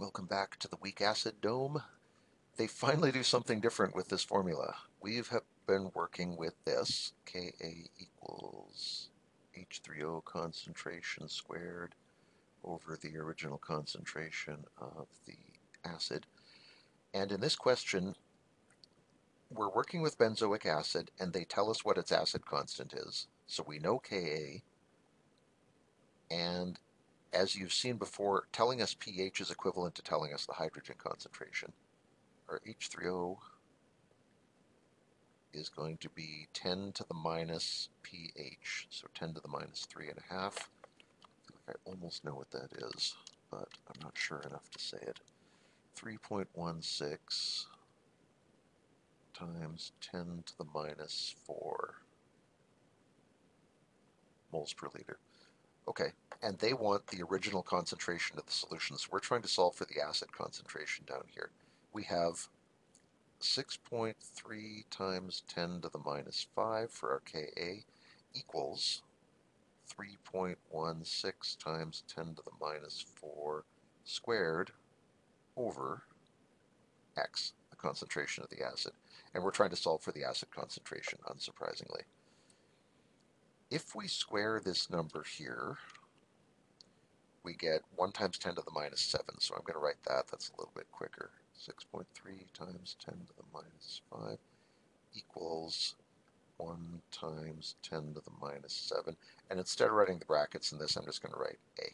Welcome back to the weak acid dome. They finally do something different with this formula. We've been working with this, Ka equals H3O concentration squared over the original concentration of the acid. And in this question, we're working with benzoic acid and they tell us what its acid constant is. So we know Ka, and as you've seen before, telling us pH is equivalent to telling us the hydrogen concentration. Our H3O is going to be 10 to the minus pH, so 10 to the minus 3.5. I I almost know what that is, but I'm not sure enough to say it. 3.16 times 10 to the minus 4 moles per liter. Okay, and they want the original concentration of the solution. So we're trying to solve for the acid concentration down here. We have 6.3 times 10 to the minus 5 for our Ka equals 3.16 times 10 to the minus 4 squared over x, the concentration of the acid. And we're trying to solve for the acid concentration, unsurprisingly. If we square this number here, we get 1 times 10 to the minus 7. So I'm going to write that. That's a little bit quicker. 6.3 times 10 to the minus 5 equals 1 times 10 to the minus 7. And instead of writing the brackets in this, I'm just going to write A.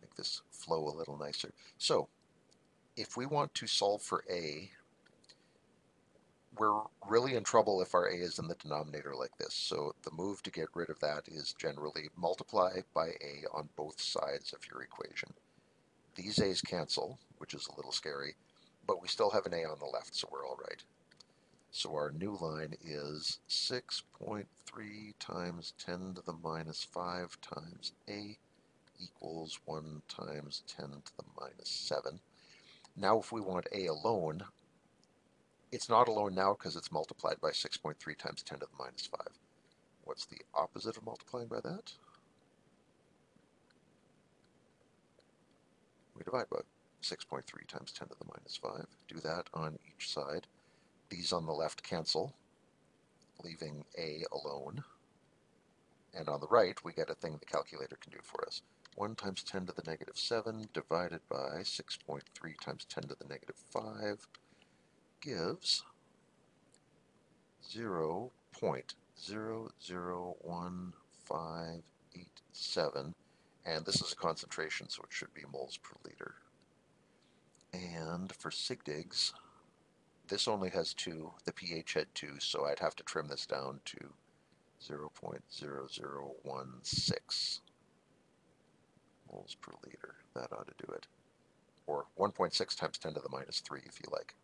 Make this flow a little nicer. So if we want to solve for A, we're really in trouble if our A is in the denominator like this. So the move to get rid of that is generally multiply by A on both sides of your equation. These A's cancel, which is a little scary, but we still have an A on the left, so we're all right. So our new line is 6.3 times 10 to the minus 5 times A equals 1 times 10 to the minus 7. Now if we want A alone, it's not alone now because it's multiplied by 6.3 times 10 to the minus 5. What's the opposite of multiplying by that? We divide by 6.3 times 10 to the minus 5. Do that on each side. These on the left cancel, leaving A alone. And on the right, we get a thing the calculator can do for us. 1 times 10 to the negative 7 divided by 6.3 times 10 to the negative 5 gives 0 0.001587, and this is a concentration, so it should be moles per liter. And for SIGDIGs, this only has 2, the pH had 2, so I'd have to trim this down to 0.0016 moles per liter. That ought to do it. Or 1.6 times 10 to the minus 3 if you like.